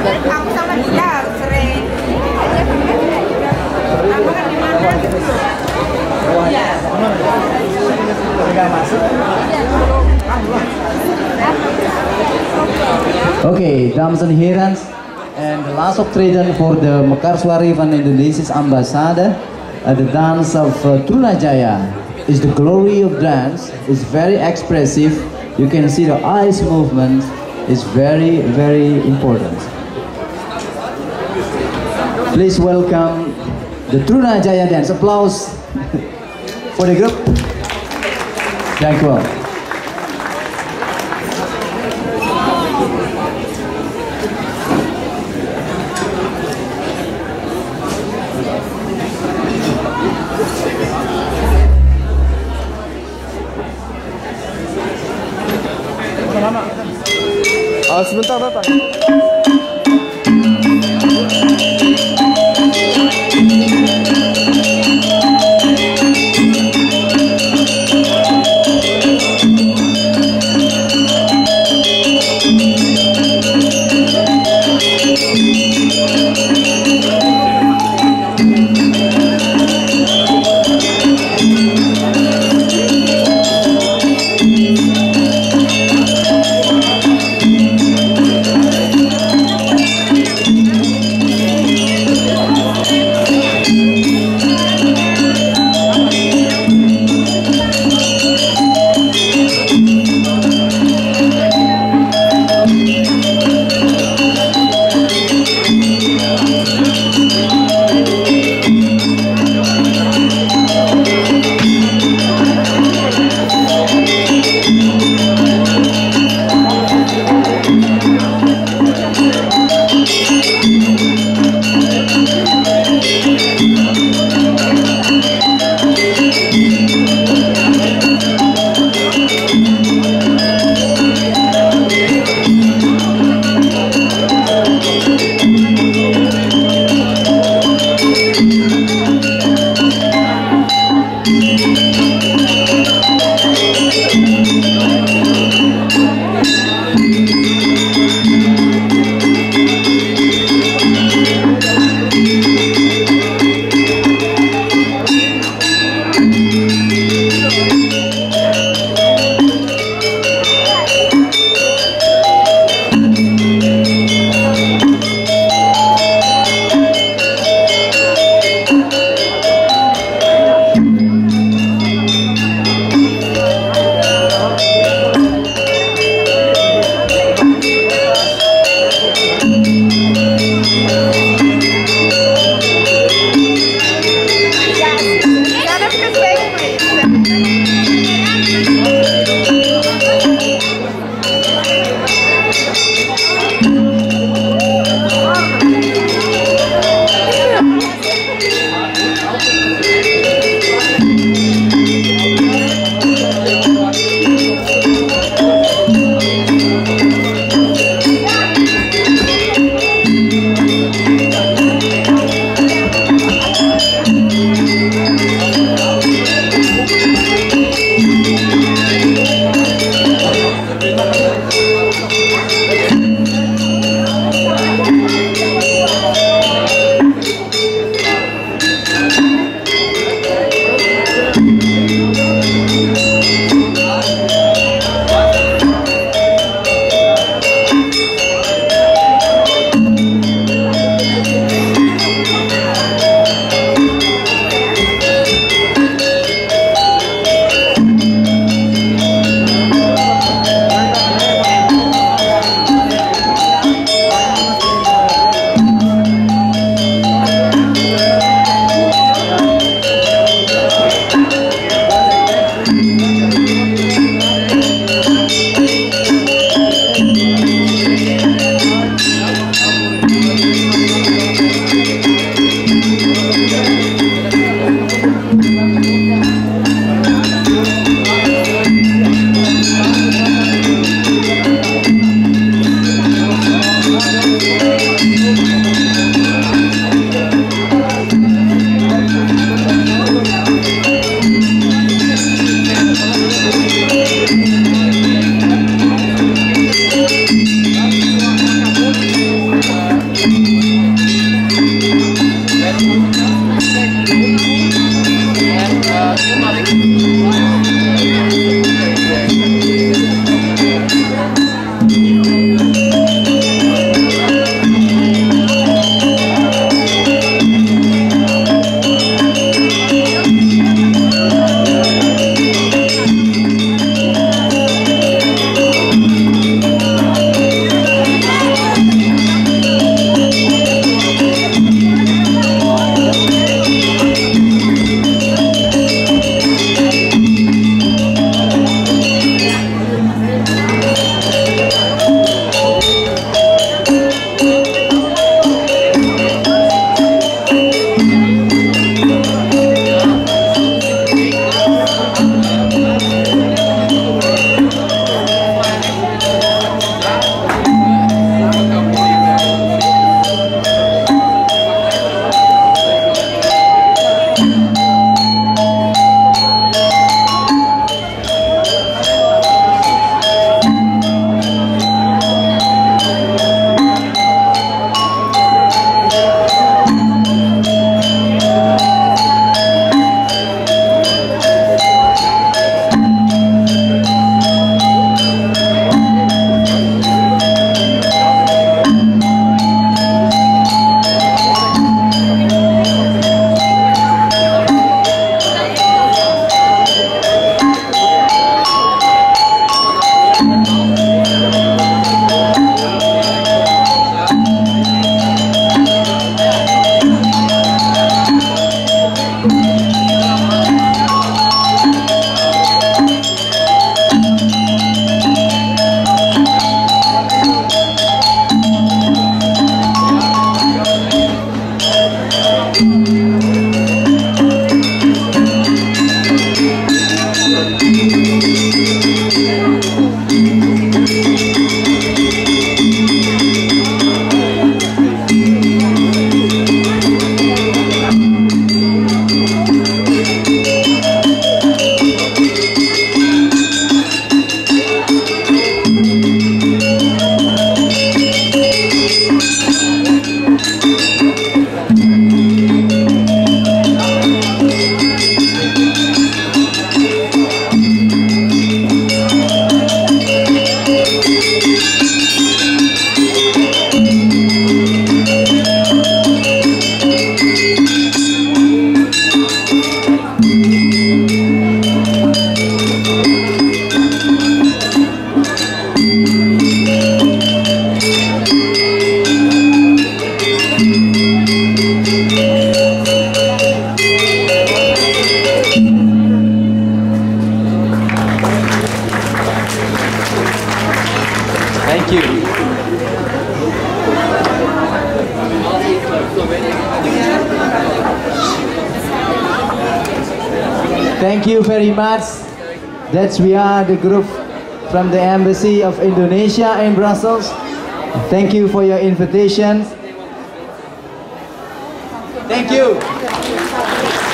Aku sama dia sering. Kan mana? Okay, dames and heren. And the last occasion for the Mekarswari van Indonesia's ambassador, uh, the dance of uh, Trunajaya is the glory of dance. It's very expressive. You can see the eyes movement is very, very important. Please welcome the Trunajaya dance. Applause for the group. Thank you all. Ah, sebentar datang. Thank you very much. That's we are the group from the Embassy of Indonesia in Brussels. Thank you for your invitation. Thank you.